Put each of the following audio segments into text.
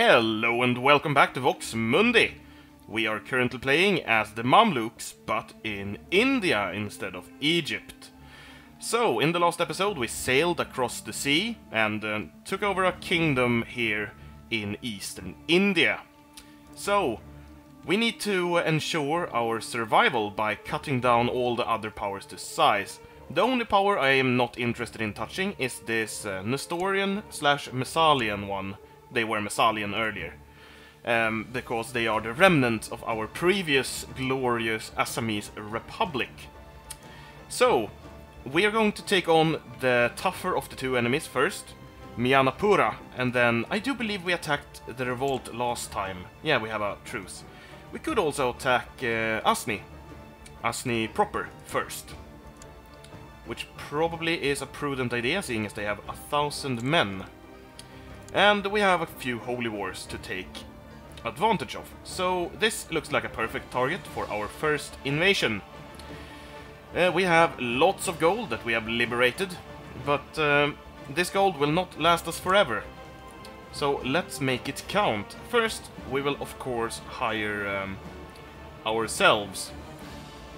Hello and welcome back to Vox Mundi. We are currently playing as the Mamluks, but in India instead of Egypt. So, in the last episode we sailed across the sea and uh, took over a kingdom here in eastern India. So, we need to ensure our survival by cutting down all the other powers to size. The only power I am not interested in touching is this uh, Nestorian slash Messalian one. They were Messalian earlier. Um, because they are the remnant of our previous glorious Assamese republic. So, we are going to take on the tougher of the two enemies first, Mianapura, and then I do believe we attacked the revolt last time. Yeah, we have a truce. We could also attack uh, Asni, Asni proper, first. Which probably is a prudent idea, seeing as they have a thousand men. And we have a few holy wars to take advantage of. So this looks like a perfect target for our first invasion. Uh, we have lots of gold that we have liberated, but um, this gold will not last us forever. So let's make it count. First, we will of course hire um, ourselves.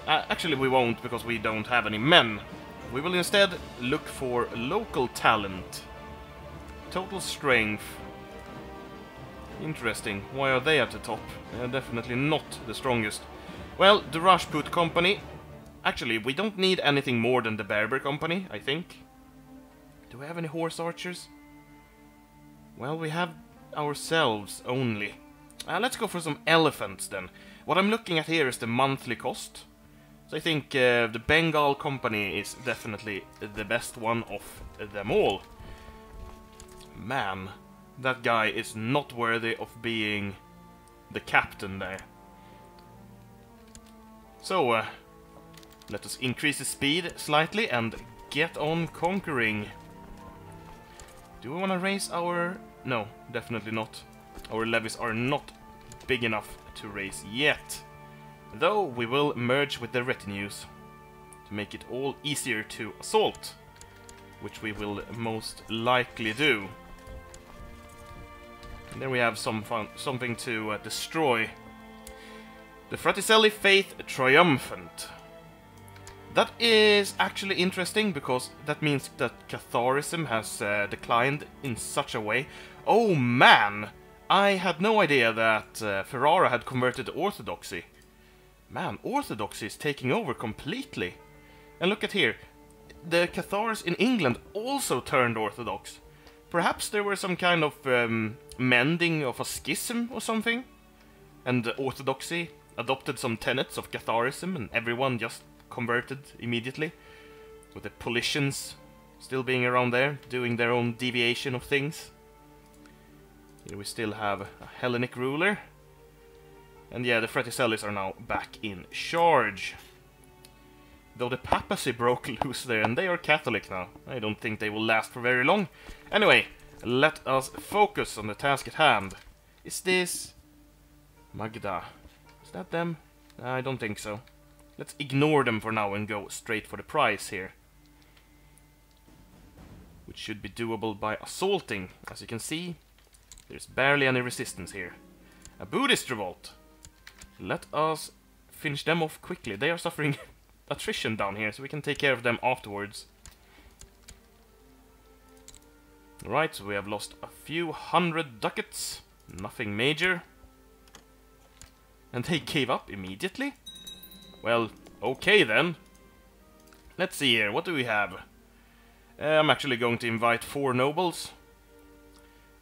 Uh, actually, we won't because we don't have any men. We will instead look for local talent. Total strength. Interesting. Why are they at the top? They're definitely not the strongest. Well, the Rajput Company. Actually, we don't need anything more than the Berber Company, I think. Do we have any horse archers? Well, we have ourselves only. Uh, let's go for some elephants then. What I'm looking at here is the monthly cost. So I think uh, the Bengal Company is definitely the best one of them all. Man, that guy is not worthy of being the captain there. So, uh, let us increase the speed slightly and get on conquering. Do we want to raise our... No, definitely not. Our levies are not big enough to raise yet. Though we will merge with the retinues to make it all easier to assault, which we will most likely do. And then we have some fun, something to uh, destroy. The Fraticelli Faith Triumphant. That is actually interesting because that means that Catharism has uh, declined in such a way. Oh man! I had no idea that uh, Ferrara had converted to Orthodoxy. Man, Orthodoxy is taking over completely. And look at here. The Cathars in England also turned Orthodox. Perhaps there were some kind of um, mending of a schism or something? And Orthodoxy adopted some tenets of Catharism and everyone just converted immediately. With the Paulicians still being around there, doing their own deviation of things. Here we still have a Hellenic ruler. And yeah, the Fraticellis are now back in charge. Though the papacy broke loose there, and they are Catholic now. I don't think they will last for very long. Anyway, let us focus on the task at hand. Is this... Magda? Is that them? I don't think so. Let's ignore them for now and go straight for the prize here. Which should be doable by assaulting. As you can see, there's barely any resistance here. A Buddhist revolt. Let us finish them off quickly. They are suffering attrition down here, so we can take care of them afterwards. Right, so we have lost a few hundred ducats. Nothing major. And they gave up immediately? Well, okay then. Let's see here, what do we have? Uh, I'm actually going to invite four nobles.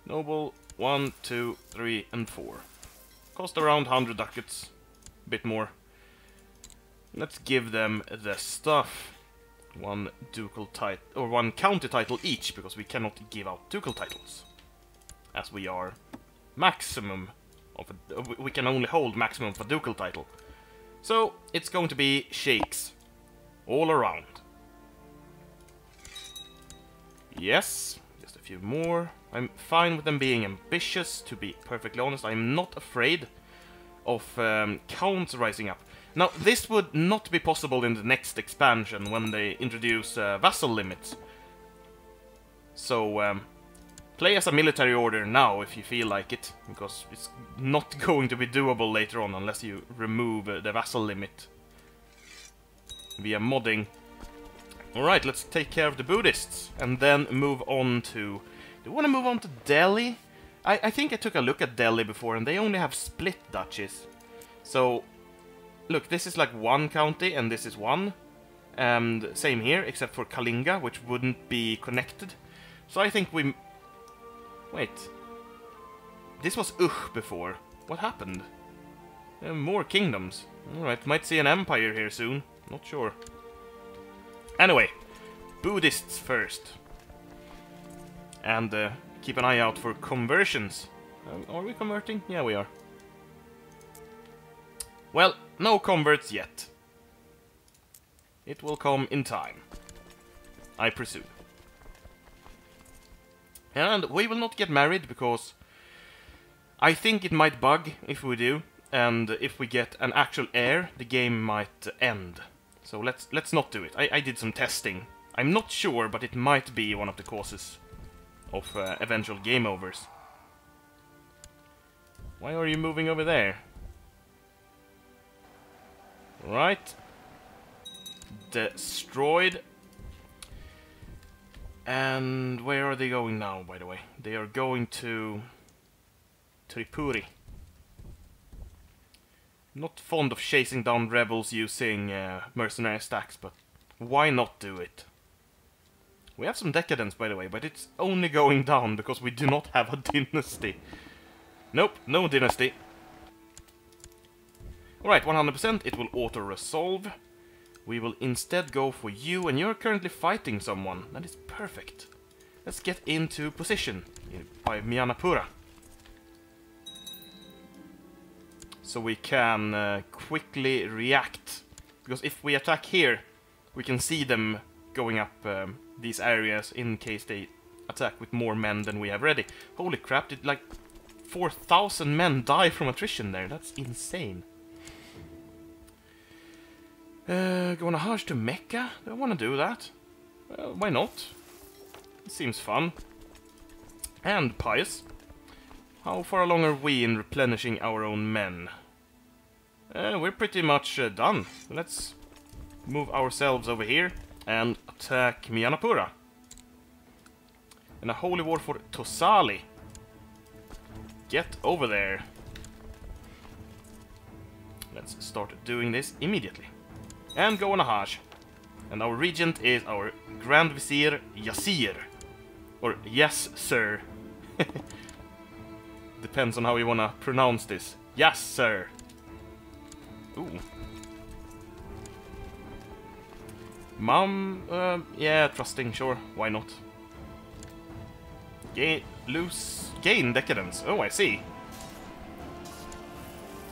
Noble, one, two, three, and four. Cost around 100 ducats. a Bit more. Let's give them the stuff. One ducal title or one county title each because we cannot give out ducal titles. As we are maximum of a, we can only hold maximum a ducal title. So it's going to be sheikhs all around. Yes just a few more. I'm fine with them being ambitious to be perfectly honest. I'm not afraid of um, counts rising up now, this would not be possible in the next expansion when they introduce uh, vassal limits. So, um, Play as a military order now if you feel like it, because it's not going to be doable later on unless you remove uh, the vassal limit via modding. Alright, let's take care of the Buddhists and then move on to... Do we want to move on to Delhi? I, I think I took a look at Delhi before and they only have split duchies. So, look, this is like one county and this is one. And same here, except for Kalinga, which wouldn't be connected. So I think we Wait. This was Ugh before. What happened? Uh, more kingdoms. Alright, might see an empire here soon. Not sure. Anyway, Buddhists first. And uh, keep an eye out for conversions. Uh, are we converting? Yeah, we are. Well, no converts yet. It will come in time. I presume. And we will not get married because I think it might bug if we do, and if we get an actual heir, the game might end. So let's let's not do it. I, I did some testing. I'm not sure, but it might be one of the causes of uh, eventual game overs. Why are you moving over there? Right. Destroyed. And where are they going now, by the way? They are going to Tripuri. Not fond of chasing down rebels using uh, mercenary stacks, but why not do it? We have some decadence, by the way, but it's only going down because we do not have a dynasty. Nope, no dynasty. Alright, 100%, it will auto-resolve. We will instead go for you, and you're currently fighting someone. That is perfect. Let's get into position by Mianapura. So we can uh, quickly react. Because if we attack here, we can see them going up um, these areas in case they attack with more men than we have ready. Holy crap, did like 4,000 men die from attrition there? That's insane. Uh, go on a Hajj to Mecca? Do I want to do that? Uh, why not? It seems fun. And pious. How far along are we in replenishing our own men? Uh, we're pretty much uh, done. Let's move ourselves over here and attack Mianapura. And a holy war for Tosali. Get over there. Let's start doing this immediately and go on a Hajj. And our regent is our Grand Vizier Yasir. Or yes, sir. Depends on how you wanna pronounce this. Yes, sir. Ooh. Mom, uh, yeah, trusting, sure, why not? Gain, lose, gain decadence. Oh, I see.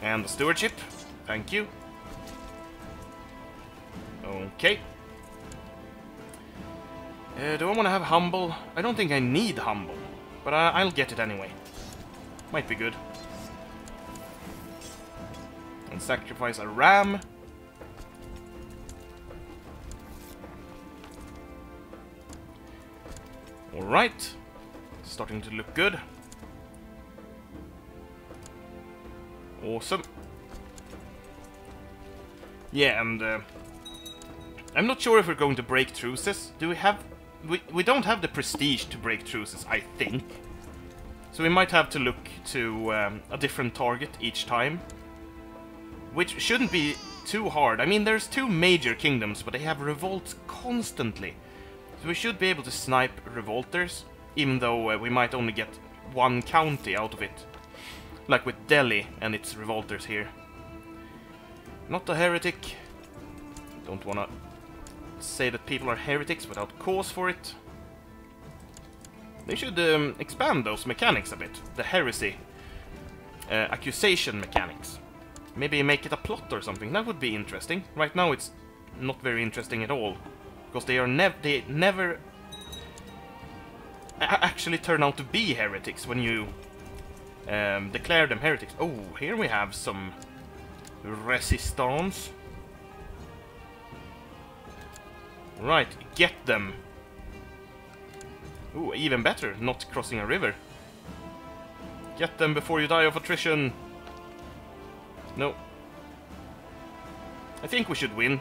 And the stewardship. Thank you. Okay. Uh, do I want to have Humble? I don't think I need Humble, but uh, I'll get it anyway. Might be good. And sacrifice a ram. Alright. Starting to look good. Awesome. Yeah, and uh, I'm not sure if we're going to break truces. Do we have... We, we don't have the prestige to break truces, I think. So we might have to look to um, a different target each time. Which shouldn't be too hard. I mean, there's two major kingdoms, but they have revolts constantly. So we should be able to snipe revolters, even though uh, we might only get one county out of it. Like with Delhi and its revolters here. Not a heretic. Don't wanna say that people are heretics without cause for it. They should um, expand those mechanics a bit. The heresy uh, accusation mechanics. Maybe make it a plot or something. That would be interesting. Right now it's not very interesting at all. Because they are nev they never actually turn out to be heretics when you um, declare them heretics. Oh, here we have some resistance. Right, get them. Ooh, even better, not crossing a river. Get them before you die of attrition. No. I think we should win.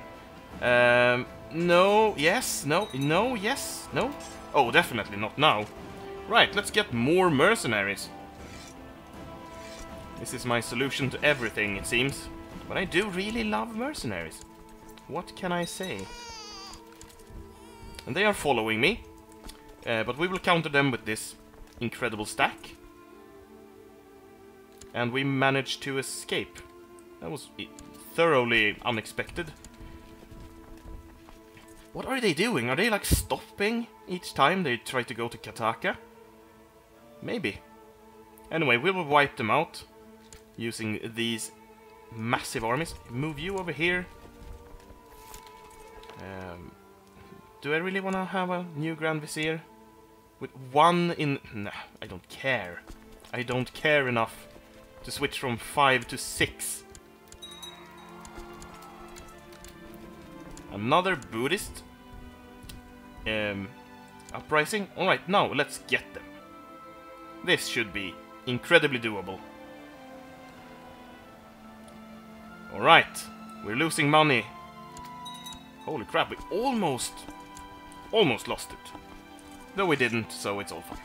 Um, no, yes, no, no, yes, no. Oh, definitely not now. Right, let's get more mercenaries. This is my solution to everything, it seems. But I do really love mercenaries. What can I say? And they are following me. Uh, but we will counter them with this incredible stack. And we managed to escape. That was thoroughly unexpected. What are they doing? Are they like stopping each time they try to go to Kataka? Maybe. Anyway, we will wipe them out using these massive armies. Move you over here. Um, do I really want to have a new Grand Vizier? With one in... Nah, I don't care. I don't care enough to switch from 5 to 6. Another Buddhist um, uprising. Alright, now let's get them. This should be incredibly doable. Alright, we're losing money. Holy crap, we almost, almost lost it. Though we didn't, so it's all fine.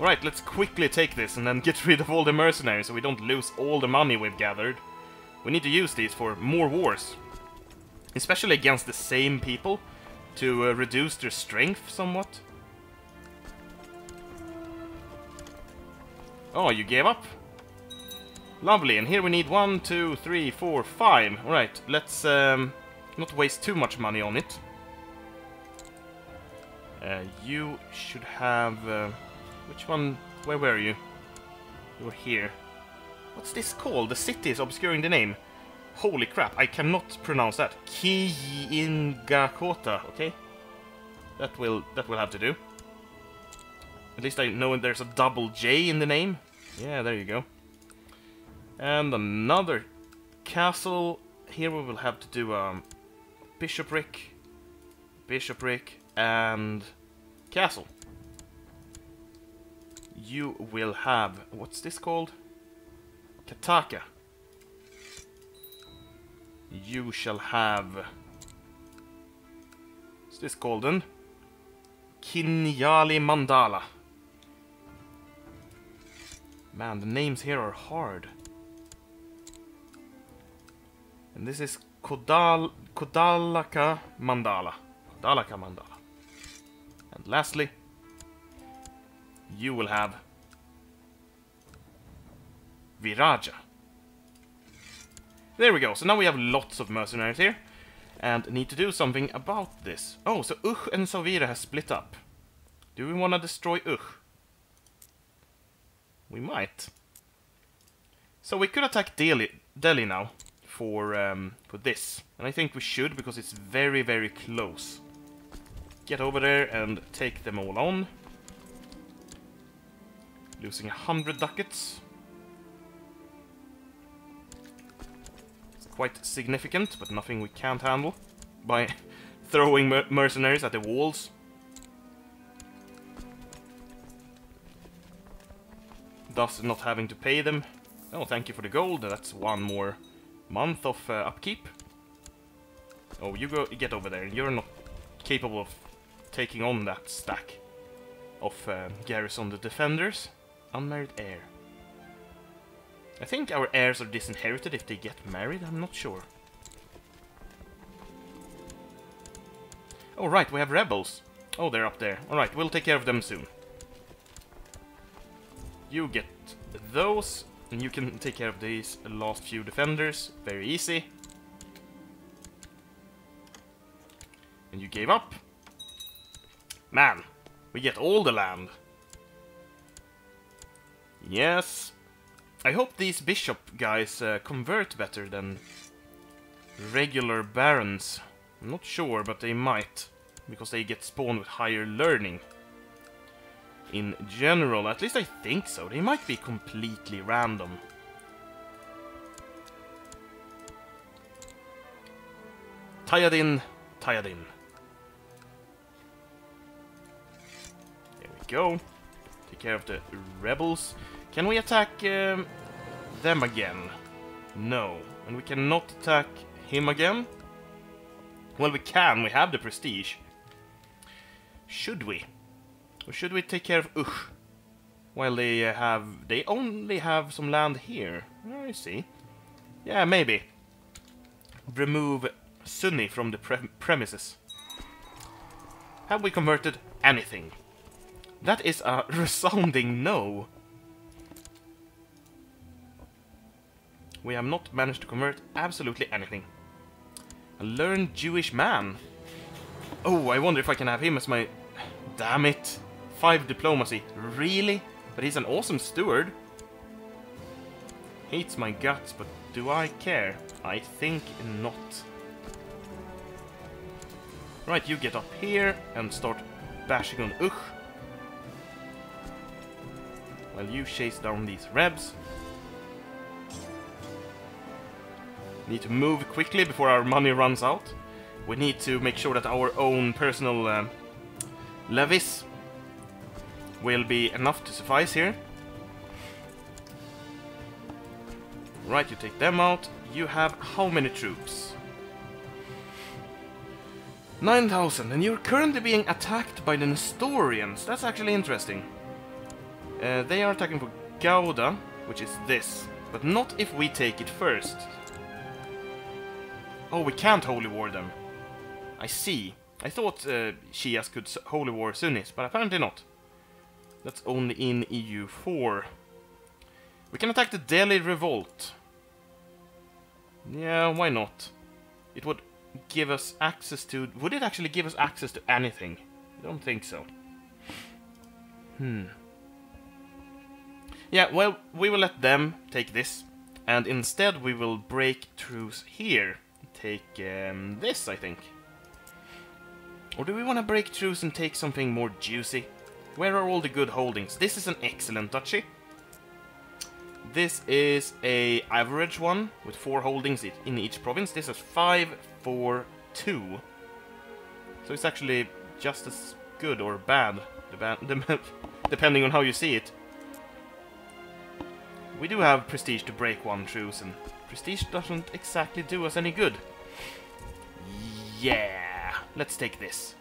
Alright, let's quickly take this and then get rid of all the mercenaries so we don't lose all the money we've gathered. We need to use these for more wars. Especially against the same people, to uh, reduce their strength somewhat. Oh, you gave up? Lovely, and here we need one, two, three, four, five. Alright, let's um, not waste too much money on it. Uh, you should have... Uh, which one? Where were you? You were here. What's this called? The city is obscuring the name. Holy crap, I cannot pronounce that. Kiingakota, okay? That will that will have to do. At least I know there's a double J in the name. Yeah, there you go. And another castle. Here we will have to do um, bishopric, bishopric, and castle you will have... What's this called? Kataka. You shall have... What's this called then? Kinyali Mandala. Man, the names here are hard. And this is Kodal Kodalaka Mandala. Kodalaka Mandala. And lastly, you will have Viraja. There we go. So now we have lots of mercenaries here. And need to do something about this. Oh, so Uch and Sauvira has split up. Do we want to destroy Uch? We might. So we could attack Delhi, Delhi now for, um, for this. And I think we should because it's very, very close. Get over there and take them all on. Losing a hundred ducats. It's quite significant, but nothing we can't handle by throwing mer mercenaries at the walls. Thus not having to pay them. Oh, thank you for the gold. That's one more month of uh, upkeep. Oh, you go get over there. You're not capable of taking on that stack of uh, Garrison the Defenders. Unmarried heir. I think our heirs are disinherited if they get married, I'm not sure. Oh right, we have rebels. Oh, they're up there. Alright, we'll take care of them soon. You get those, and you can take care of these last few defenders. Very easy. And you gave up. Man, we get all the land. Yes. I hope these bishop guys uh, convert better than regular barons. I'm not sure, but they might. Because they get spawned with higher learning. In general, at least I think so. They might be completely random. Tayadin, Tayadin. Go. Take care of the rebels. Can we attack um, them again? No. And we cannot attack him again? Well, we can. We have the prestige. Should we? Or should we take care of Uch? Well, they have... They only have some land here. I see. Yeah, maybe. Remove Sunni from the pre premises. Have we converted anything? That is a resounding no. We have not managed to convert absolutely anything. A learned Jewish man. Oh, I wonder if I can have him as my... Damn it. Five diplomacy. Really? But he's an awesome steward. Hates my guts, but do I care? I think not. Right, you get up here and start bashing on Uch. While you chase down these rebs. Need to move quickly before our money runs out. We need to make sure that our own personal uh, levies will be enough to suffice here. Right, you take them out. You have how many troops? 9,000, and you're currently being attacked by the Nestorians. That's actually interesting. Uh, they are attacking for Gauda, which is this, but not if we take it first. Oh, we can't Holy War them. I see. I thought uh, Shias could Holy War Sunnis, but apparently not. That's only in EU4. We can attack the Delhi Revolt. Yeah, why not? It would give us access to... Would it actually give us access to anything? I don't think so. Hmm. Yeah, well, we will let them take this. And instead we will break truce here. Take um, this, I think. Or do we want to break truce and take something more juicy? Where are all the good holdings? This is an excellent duchy. This is a average one with four holdings in each province. This is five, four, two. So it's actually just as good or bad, depending on how you see it. We do have prestige to break one truce, and prestige doesn't exactly do us any good. Yeah, let's take this.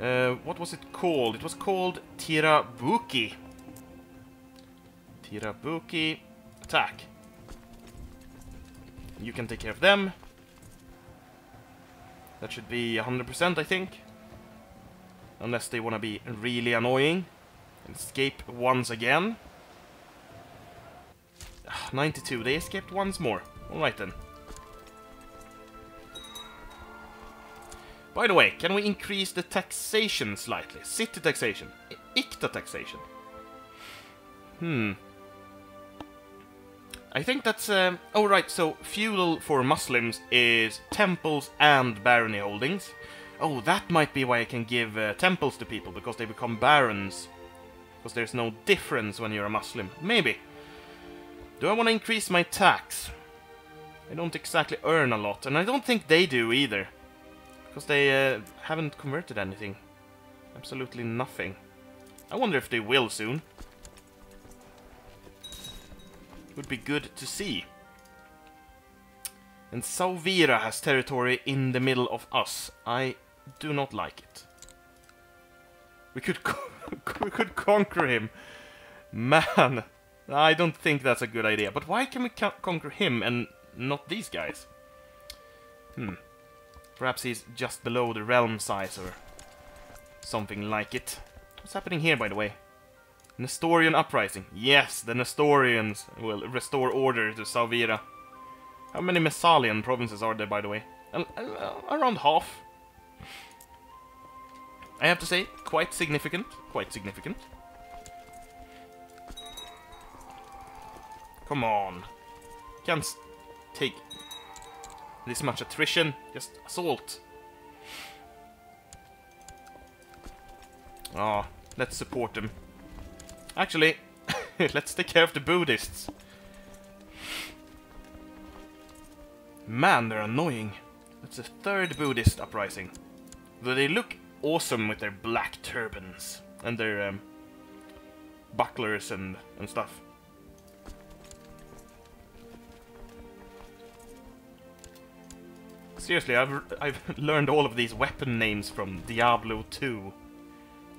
Uh, what was it called? It was called Tirabuki. Tirabuki. Attack. You can take care of them. That should be 100%, I think. Unless they want to be really annoying. Escape once again. 92, they escaped once more. Alright then. By the way, can we increase the taxation slightly? City taxation. Iqta taxation. Hmm. I think that's... Uh, oh right, so feudal for Muslims is temples and barony holdings. Oh, that might be why I can give uh, temples to people, because they become barons. Because there's no difference when you're a Muslim. Maybe. Do I want to increase my tax? I don't exactly earn a lot, and I don't think they do either. Because they uh, haven't converted anything. Absolutely nothing. I wonder if they will soon. Would be good to see. And Sauvira has territory in the middle of us. I do not like it. We could we could conquer him. Man, I don't think that's a good idea. But why can we conquer him and not these guys? Hmm. Perhaps he's just below the realm size or something like it. What's happening here, by the way? Nestorian uprising. Yes, the Nestorians will restore order to Sauvira. How many Messalian provinces are there, by the way? Uh, around half. I have to say, quite significant. Quite significant. Come on. Can't take this much attrition. Just assault. Ah, oh, let's support them. Actually, let's take care of the Buddhists. Man, they're annoying. That's a third Buddhist uprising. Though they look awesome with their black turbans and their um, bucklers and, and stuff. Seriously, I've, I've learned all of these weapon names from Diablo 2.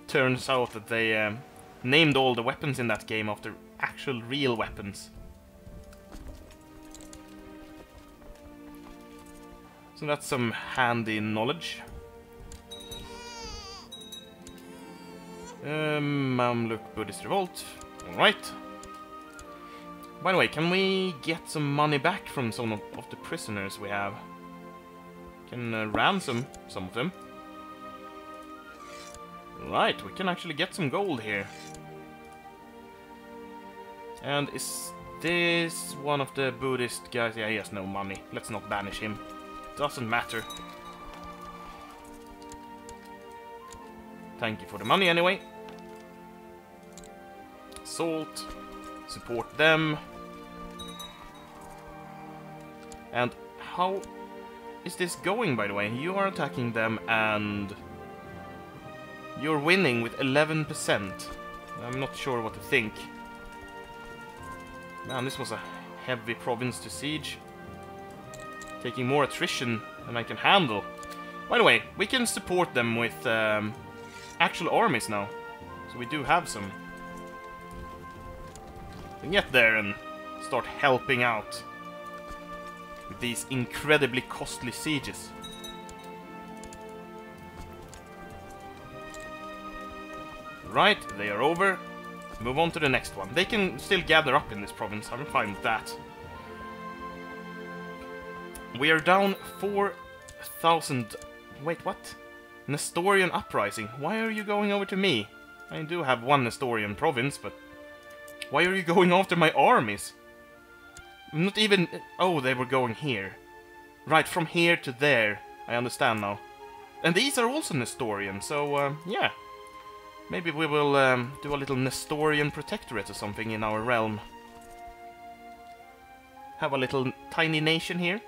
Turns out that they um, named all the weapons in that game after actual real weapons. So that's some handy knowledge. Um, Mamluk Buddhist Revolt. Alright. By the way, can we get some money back from some of, of the prisoners we have? Can uh, ransom some of them. Right, we can actually get some gold here. And is this one of the Buddhist guys? Yeah, he has no money. Let's not banish him. Doesn't matter. Thank you for the money anyway. Salt. Support them. And how is this going, by the way? You are attacking them and... You're winning with 11%. I'm not sure what to think. Man, this was a heavy province to siege. Taking more attrition than I can handle. By the way, we can support them with um, actual armies now. So we do have some. We get there and start helping out with these incredibly costly sieges. Right, they are over. Move on to the next one. They can still gather up in this province, I'm fine with that. We are down 4,000... Wait, what? Nestorian Uprising. Why are you going over to me? I do have one Nestorian province, but... Why are you going after my armies? Not even... Oh, they were going here. Right, from here to there. I understand now. And these are also Nestorian, so, uh, yeah. Maybe we will um, do a little Nestorian protectorate or something in our realm. Have a little tiny nation here.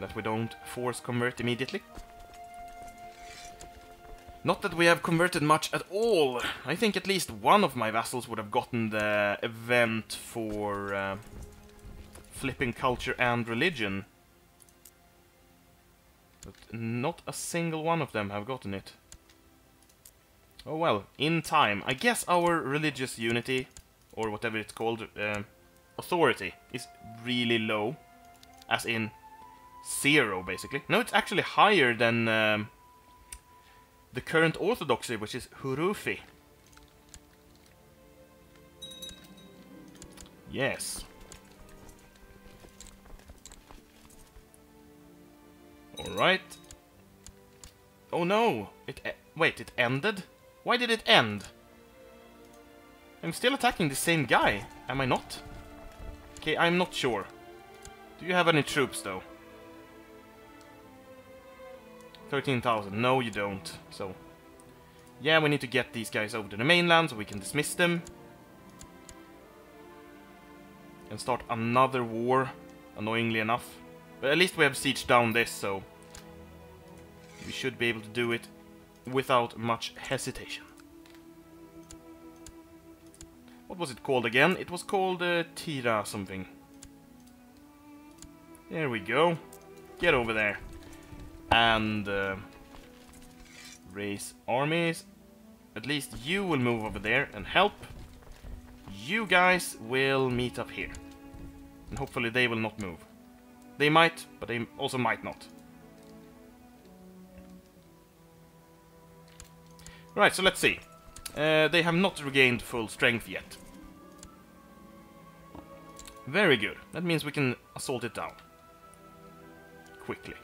That we don't force convert immediately. Not that we have converted much at all. I think at least one of my vassals would have gotten the event for uh, flipping culture and religion. But not a single one of them have gotten it. Oh well, in time. I guess our religious unity, or whatever it's called, uh, authority, is really low. As in, zero, basically. No, it's actually higher than um, the current orthodoxy, which is Hurufi. Yes. Alright. Oh no! It e Wait, it ended? Why did it end? I'm still attacking the same guy, am I not? Okay, I'm not sure. Do you have any troops, though? 13,000. No, you don't. So, yeah, we need to get these guys over to the mainland so we can dismiss them. And start another war, annoyingly enough. But at least we have sieged down this, so we should be able to do it without much hesitation. What was it called again? It was called uh, Tira something. There we go. Get over there. And uh, raise armies. At least you will move over there and help. You guys will meet up here. And hopefully they will not move. They might, but they also might not. Right, so let's see. Uh, they have not regained full strength yet. Very good. That means we can assault it down. Quickly.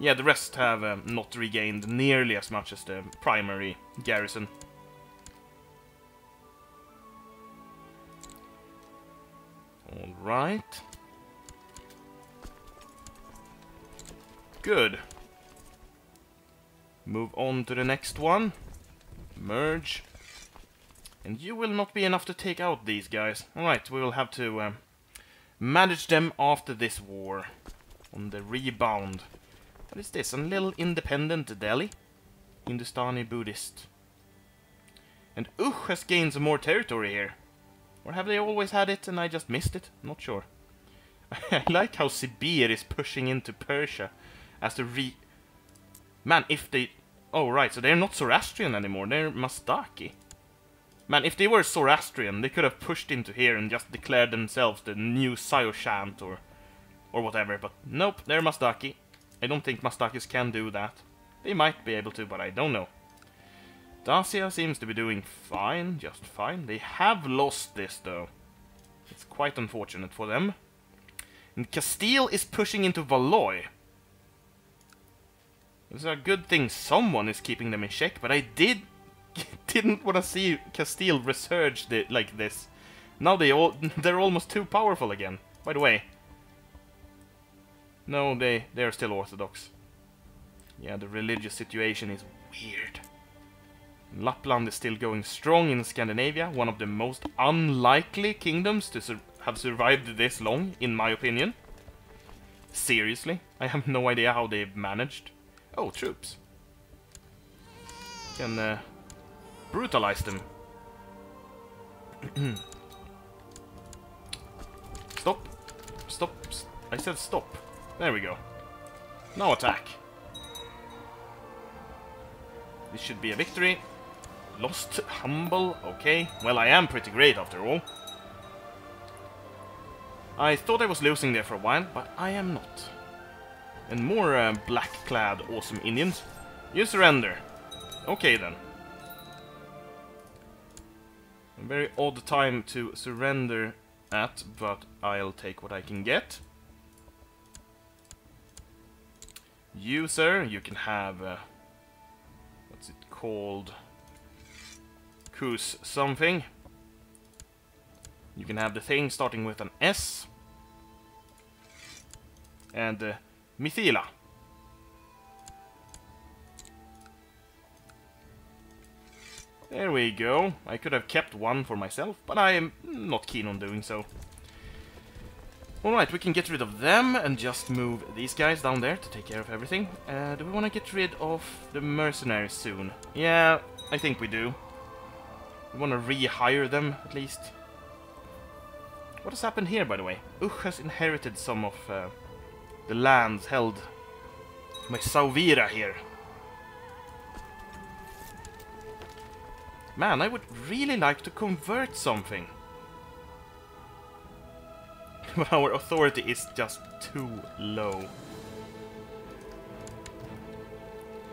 Yeah, the rest have um, not regained nearly as much as the primary garrison. Alright. Good. Move on to the next one. Merge. And you will not be enough to take out these guys. Alright, we will have to um, manage them after this war. on the rebound. What is this? A little independent Delhi? Hindustani Buddhist. And Uch has gained some more territory here. Or have they always had it and I just missed it? Not sure. I like how Sibir is pushing into Persia as the re... Man, if they... Oh, right, so they're not Zoroastrian anymore, they're Mazdaki. Man, if they were Zoroastrian, they could have pushed into here and just declared themselves the new Saoshyant or... or whatever, but nope, they're Mazdaki. I don't think Mazdakis can do that. They might be able to, but I don't know. Dacia seems to be doing fine, just fine. They have lost this, though. It's quite unfortunate for them. And Castile is pushing into Valois. It's a good thing someone is keeping them in check, but I did didn't want to see Castile resurge the, like this. Now they all they're almost too powerful again. By the way. No, they they're still orthodox. Yeah, the religious situation is weird. Lapland is still going strong in Scandinavia, one of the most unlikely kingdoms to sur have survived this long, in my opinion. Seriously, I have no idea how they've managed. Oh, troops. Can uh, brutalize them. stop. Stop. I said stop. There we go. Now attack. This should be a victory. Lost, humble, okay. Well, I am pretty great after all. I thought I was losing there for a while, but I am not. And more uh, black-clad awesome Indians. You surrender. Okay then. A very odd time to surrender at, but I'll take what I can get. You, sir, you can have... Uh, what's it called? Kus something. You can have the thing starting with an S. And uh, Mithila. There we go. I could have kept one for myself, but I am not keen on doing so. Alright, we can get rid of them and just move these guys down there to take care of everything. Uh, do we want to get rid of the mercenaries soon? Yeah, I think we do. We want to rehire them, at least. What has happened here, by the way? Uch has inherited some of uh, the lands held by Sauvira here. Man, I would really like to convert something. Our authority is just too low.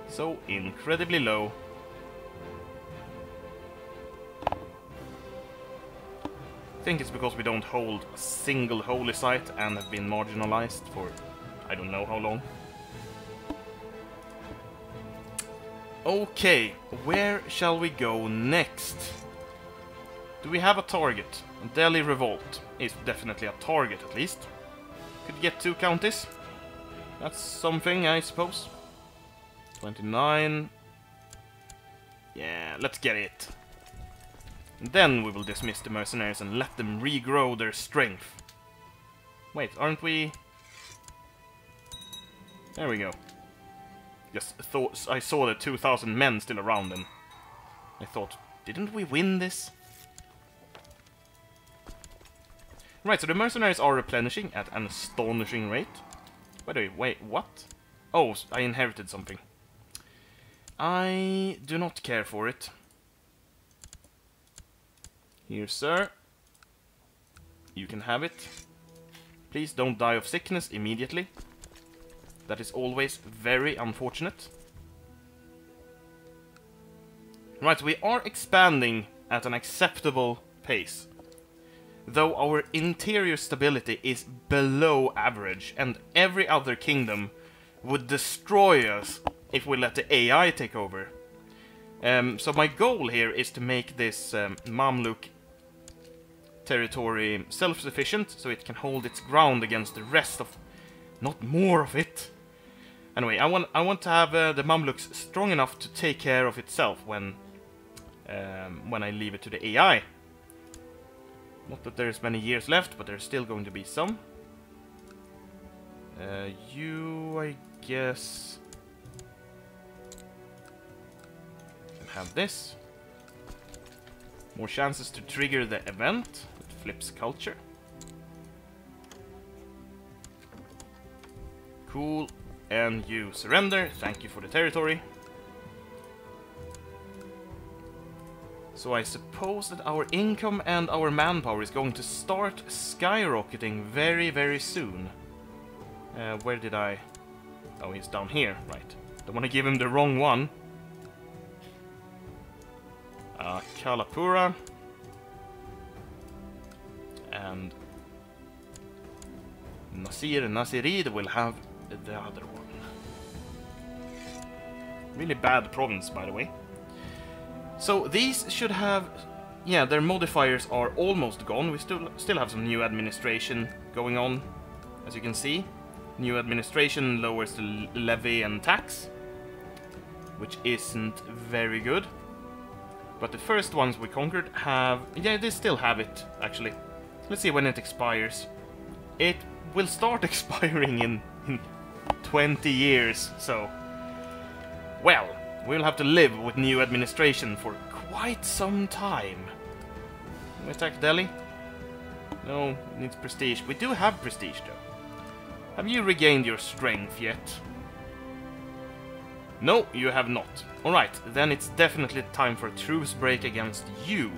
So incredibly low. I think it's because we don't hold a single holy site and have been marginalized for I don't know how long. Okay, where shall we go next? Do we have a target? Delhi Revolt is definitely a target, at least. Could get two counties. That's something, I suppose. 29. Yeah, let's get it. And then we will dismiss the mercenaries and let them regrow their strength. Wait, aren't we... There we go. Just thought I saw the 2,000 men still around and I thought, didn't we win this? Right, so the mercenaries are replenishing at an astonishing rate. By the way, wait, what? Oh, I inherited something. I do not care for it. Here, sir. You can have it. Please don't die of sickness immediately. That is always very unfortunate. Right, we are expanding at an acceptable pace. Though our interior stability is below average, and every other kingdom would destroy us if we let the AI take over. Um, so my goal here is to make this um, Mamluk territory self-sufficient, so it can hold its ground against the rest of... Not more of it! Anyway, I want I want to have uh, the Mamluks strong enough to take care of itself when um, when I leave it to the AI. Not that there's many years left, but there's still going to be some. Uh, you, I guess... can have this. More chances to trigger the event. It flips culture. Cool. And you surrender. Thank you for the territory. So I suppose that our income and our manpower is going to start skyrocketing very, very soon. Uh, where did I... Oh, he's down here, right. Don't want to give him the wrong one. Uh, Kalapura. And... Nasir Nasirid will have the other one. Really bad province, by the way. So these should have... Yeah, their modifiers are almost gone. We still still have some new administration going on, as you can see. New administration lowers the levy and tax, which isn't very good. But the first ones we conquered have... Yeah, they still have it, actually. Let's see when it expires. It will start expiring in, in 20 years, so... Well, we'll have to live with new administration for quite some time. We attack Delhi? No, it needs prestige. We do have prestige, though. Have you regained your strength yet? No, you have not. Alright, then it's definitely time for a truce break against you.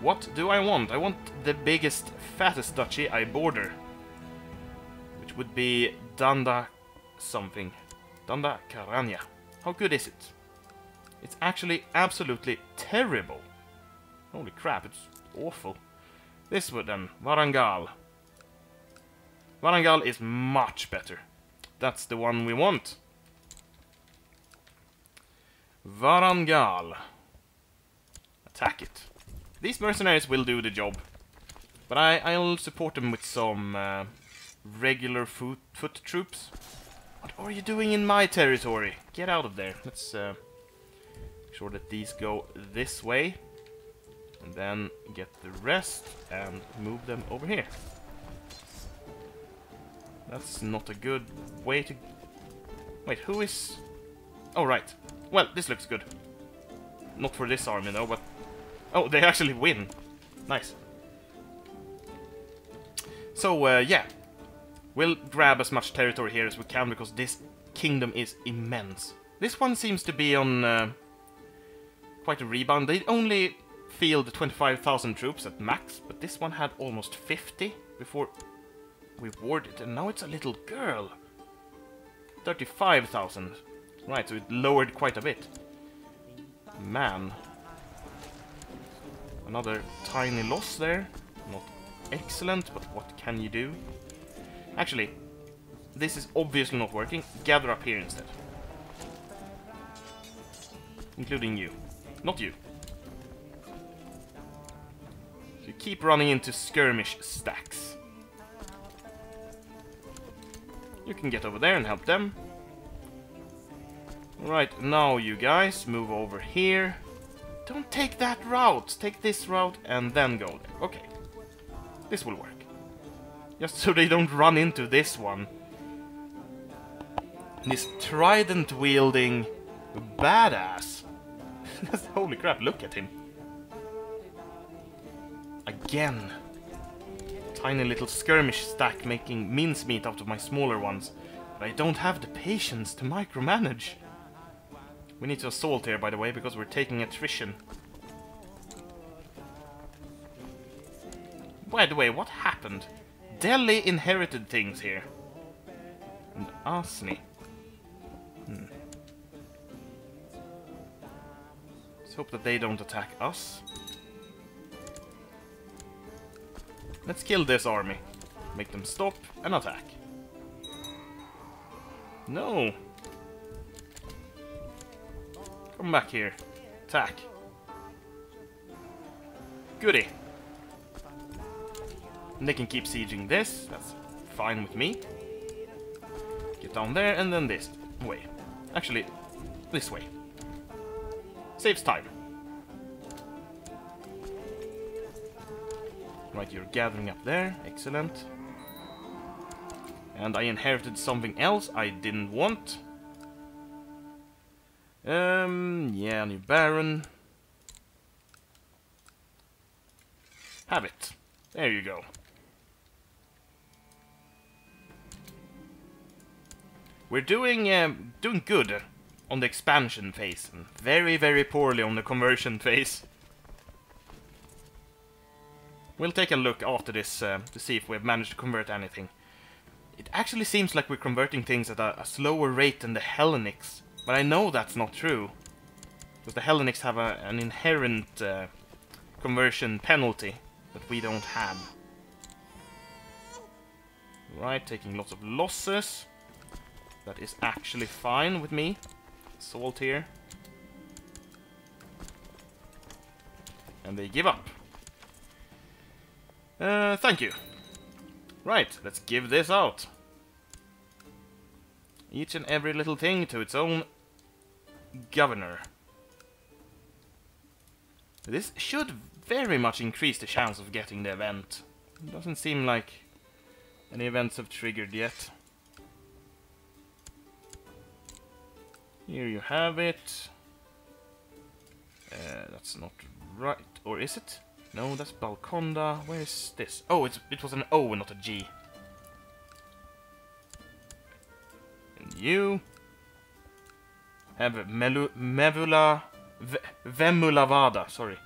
What do I want? I want the biggest, fattest duchy I border. Which would be Danda something. Danda Karanya. How good is it? It's actually absolutely terrible. Holy crap, it's awful. This would then, Varangal. Varangal is much better. That's the one we want. Varangal. Attack it. These mercenaries will do the job. But I, I'll support them with some uh, regular foot, foot troops. What are you doing in my territory? Get out of there. Let's uh, make sure that these go this way. And then get the rest and move them over here. That's not a good way to... Wait, who is... Oh, right. Well, this looks good. Not for this army, though, but... Oh, they actually win. Nice. So, uh, yeah. We'll grab as much territory here as we can, because this kingdom is immense. This one seems to be on uh, quite a rebound. They only field 25,000 troops at max, but this one had almost 50 before we warded, and now it's a little girl. 35,000. Right, so it lowered quite a bit. Man. Another tiny loss there. Not excellent, but what can you do? Actually, this is obviously not working. Gather up here instead. Including you. Not you. You keep running into skirmish stacks. You can get over there and help them. Right, now you guys, move over here. Don't take that route. Take this route and then go there. Okay. This will work. Just so they don't run into this one. This trident-wielding badass. Holy crap, look at him. Again. Tiny little skirmish stack making mincemeat out of my smaller ones. But I don't have the patience to micromanage. We need to assault here, by the way, because we're taking attrition. By the way, what happened? Delhi inherited things here. And Asni. Hmm. Let's hope that they don't attack us. Let's kill this army. Make them stop and attack. No! Come back here. Attack. Goody. And they can keep sieging this. That's fine with me. Get down there and then this way. Actually, this way. Saves time. Right, you're gathering up there. Excellent. And I inherited something else I didn't want. Um, yeah, new Baron. Have it. There you go. We're doing um, doing good on the expansion phase, and very, very poorly on the conversion phase. We'll take a look after this uh, to see if we've managed to convert anything. It actually seems like we're converting things at a, a slower rate than the Hellenics, but I know that's not true. Because the Hellenics have a, an inherent uh, conversion penalty that we don't have. Right, taking lots of losses. That is actually fine with me. Salt here. And they give up. Uh, thank you. Right, let's give this out. Each and every little thing to its own governor. This should very much increase the chance of getting the event. It doesn't seem like any events have triggered yet. Here you have it. Uh, that's not right. Or is it? No, that's Balconda. Where is this? Oh, it's, it was an O, and not a G. And you have Melu Mevula v Vemulavada, sorry.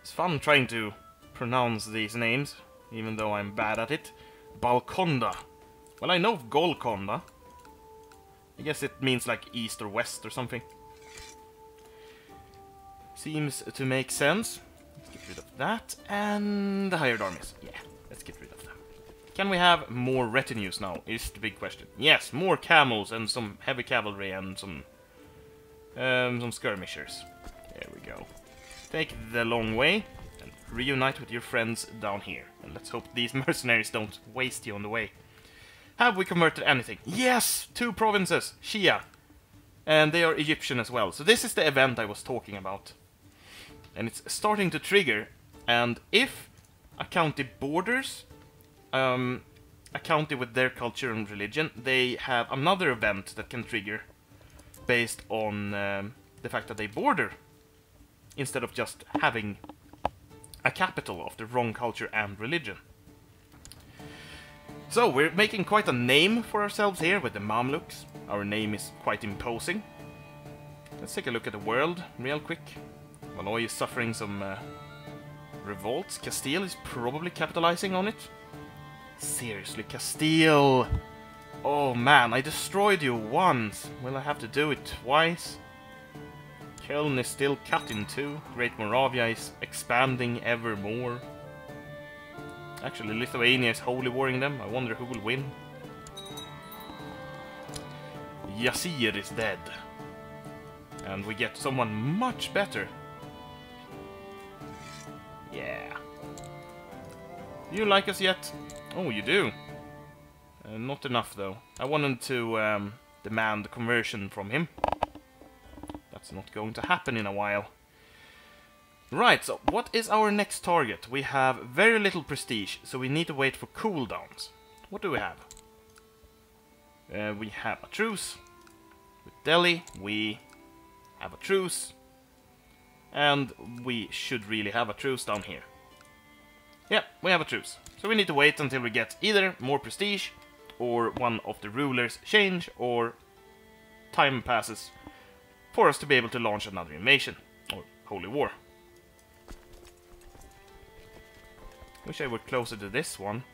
It's fun trying to pronounce these names, even though I'm bad at it. Balconda. Well, I know Golconda. I guess it means like east or west or something. Seems to make sense. Let's get rid of that. And the hired armies. Yeah, let's get rid of them. Can we have more retinues now, is the big question. Yes, more camels and some heavy cavalry and some, um, some skirmishers. There we go. Take the long way and reunite with your friends down here. And let's hope these mercenaries don't waste you on the way. Have we converted anything? Yes! Two provinces! Shia. And they are Egyptian as well. So this is the event I was talking about. And it's starting to trigger. And if a county borders um, a county with their culture and religion, they have another event that can trigger based on um, the fact that they border instead of just having a capital of the wrong culture and religion. So, we're making quite a name for ourselves here with the Mamluks. Our name is quite imposing. Let's take a look at the world real quick. Valois is suffering some uh, revolts. Castile is probably capitalizing on it. Seriously, Castile! Oh man, I destroyed you once. Will I have to do it twice? Köln is still cut in two. Great Moravia is expanding ever more. Actually, Lithuania is holy warring them. I wonder who will win. Yasir is dead. And we get someone much better. Yeah. Do you like us yet? Oh, you do. Uh, not enough, though. I wanted to um, demand conversion from him. That's not going to happen in a while. Right, so what is our next target? We have very little prestige, so we need to wait for cooldowns. What do we have? Uh, we have a truce. With Delhi, we have a truce. And we should really have a truce down here. Yeah, we have a truce. So we need to wait until we get either more prestige, or one of the rulers change, or time passes for us to be able to launch another invasion, or holy war. Wish I were closer to this one.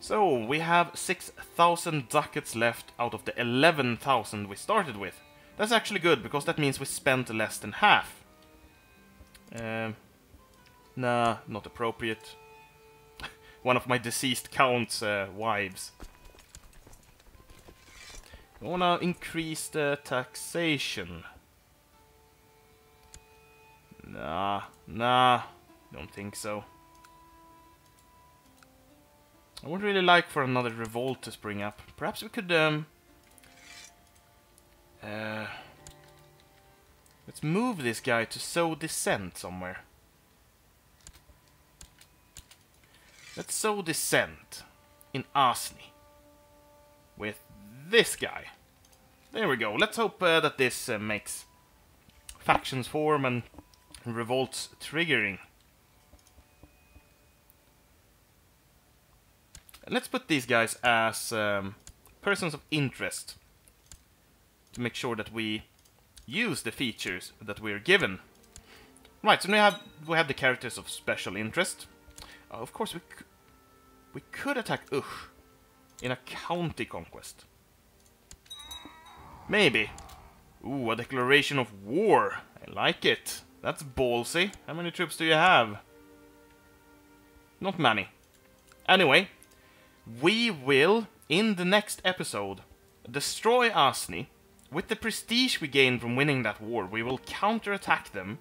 So, we have 6,000 ducats left out of the 11,000 we started with. That's actually good, because that means we spent less than half. Um, nah, not appropriate. One of my deceased count's uh, wives. I wanna increase the taxation. Nah, nah, don't think so. I would really like for another revolt to spring up. Perhaps we could, um... Uh, let's move this guy to sow dissent somewhere. Let's sow dissent in Asni with this guy. There we go. Let's hope uh, that this uh, makes factions form and revolts triggering. Let's put these guys as um, persons of interest to make sure that we use the features that we're given. Right, so we have we have the characters of special interest. Uh, of course, we we could attack Uch in a county conquest. Maybe. Ooh, a declaration of war. I like it. That's ballsy. How many troops do you have? Not many. Anyway, we will, in the next episode, destroy Asni. With the prestige we gain from winning that war, we will counterattack them.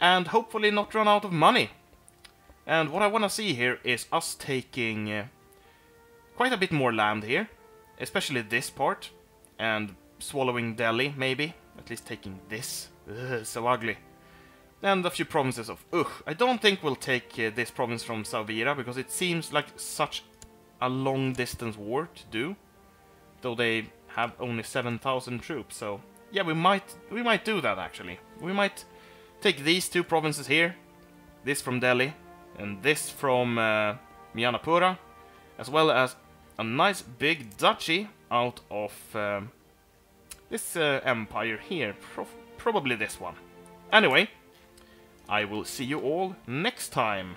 And hopefully not run out of money. And what I want to see here is us taking uh, quite a bit more land here. Especially this part. And swallowing Delhi, maybe. At least taking this. Ugh, so ugly. And a few provinces of Ugh. I don't think we'll take uh, this province from Sauvira, because it seems like such a long distance war to do. Though they have only 7,000 troops, so... Yeah, we might we might do that, actually. We might take these two provinces here. This from Delhi, and this from uh, Mianapura. As well as a nice big duchy out of... Um, this uh, empire here. Pro probably this one. Anyway, I will see you all next time.